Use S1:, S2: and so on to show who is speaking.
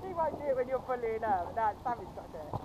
S1: She won't do it when you're bullying her, but um, now Sammy's got to do it.